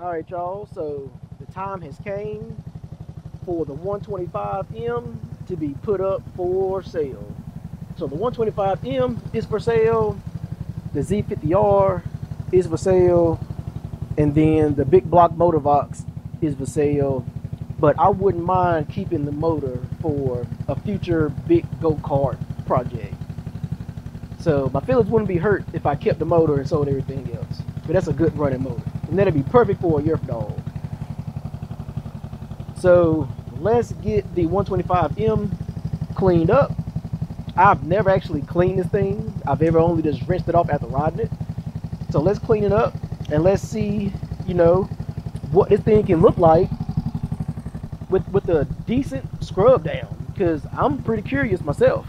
All right, y'all. So the time has came for the 125M to be put up for sale. So the 125M is for sale. The Z50R is for sale. And then the big block MotoVox is for sale. But I wouldn't mind keeping the motor for a future big go-kart project. So my feelings wouldn't be hurt if I kept the motor and sold everything else. But that's a good running motor. And that'd be perfect for a Yerf dog. So let's get the 125M cleaned up. I've never actually cleaned this thing. I've ever only just rinsed it off after riding it. So let's clean it up and let's see, you know, what this thing can look like with with a decent scrub down. Because I'm pretty curious myself.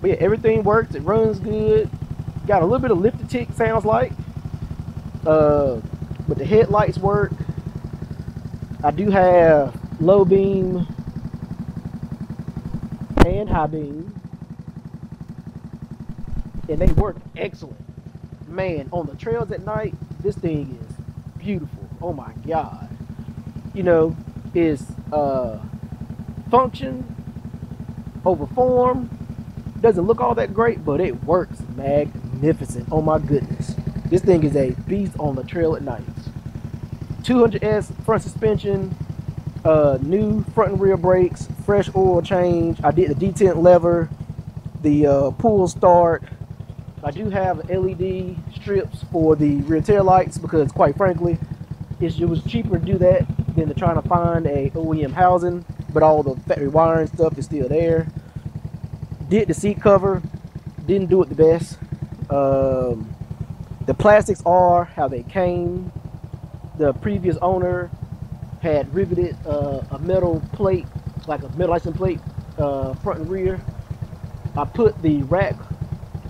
But yeah, everything works. It runs good. Got a little bit of lifter tick sounds like. Uh, but the headlights work. I do have low beam and high beam. And they work excellent. Man, on the trails at night, this thing is beautiful. Oh my god. You know, is uh function over form doesn't look all that great, but it works magnificent. Oh my goodness. This thing is a beast on the trail at night. 200S front suspension, uh, new front and rear brakes, fresh oil change. I did the detent lever, the uh, pull start. I do have LED strips for the rear tail lights because quite frankly, it was cheaper to do that than to trying to find a OEM housing, but all the factory wiring stuff is still there did the seat cover didn't do it the best um, the plastics are how they came. The previous owner had riveted uh, a metal plate like a metal license plate uh, front and rear. I put the rack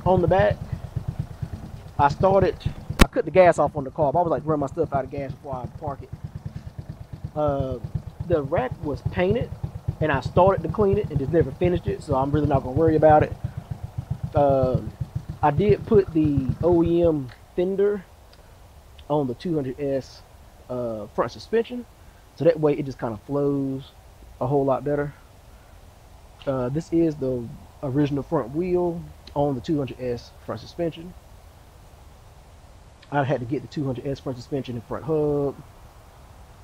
on the back. I started I cut the gas off on the car I always like run my stuff out of gas before I park it. Uh, the rack was painted and I started to clean it and just never finished it, so I'm really not gonna worry about it. Uh, I did put the OEM fender on the 200S uh, front suspension, so that way it just kind of flows a whole lot better. Uh, this is the original front wheel on the 200S front suspension. I had to get the 200S front suspension and front hub.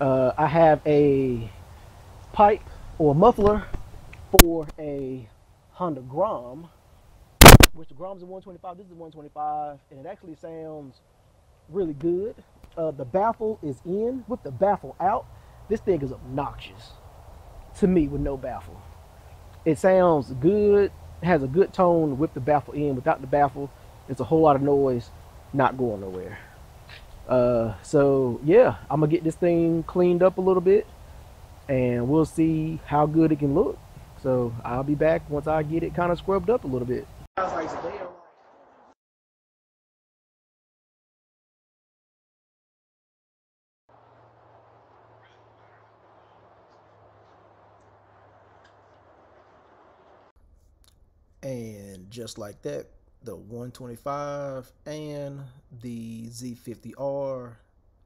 Uh, I have a pipe or muffler for a Honda Grom, which the Grom's a 125. This is 125, and it actually sounds really good. Uh, the baffle is in. With the baffle out, this thing is obnoxious to me with no baffle. It sounds good, has a good tone with the baffle in. Without the baffle, it's a whole lot of noise, not going nowhere. Uh, so yeah, I'm gonna get this thing cleaned up a little bit and we'll see how good it can look. So I'll be back once I get it kind of scrubbed up a little bit. And just like that, the 125 and the Z50R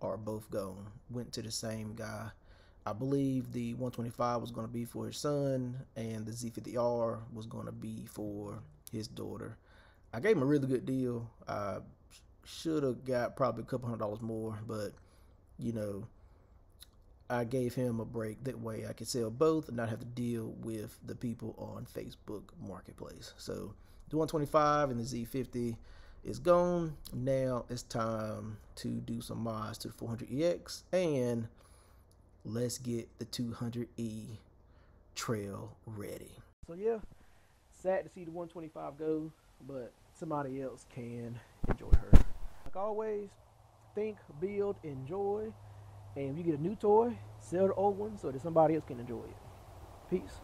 are both gone. Went to the same guy I believe the 125 was going to be for his son, and the Z50R was going to be for his daughter. I gave him a really good deal. I should have got probably a couple hundred dollars more, but you know, I gave him a break. That way I could sell both and not have to deal with the people on Facebook Marketplace. So the 125 and the Z50 is gone. Now it's time to do some mods to the 400EX and let's get the 200E trail ready. So yeah, sad to see the 125 go, but somebody else can enjoy her. Like always, think, build, enjoy, and if you get a new toy, sell the old one so that somebody else can enjoy it. Peace.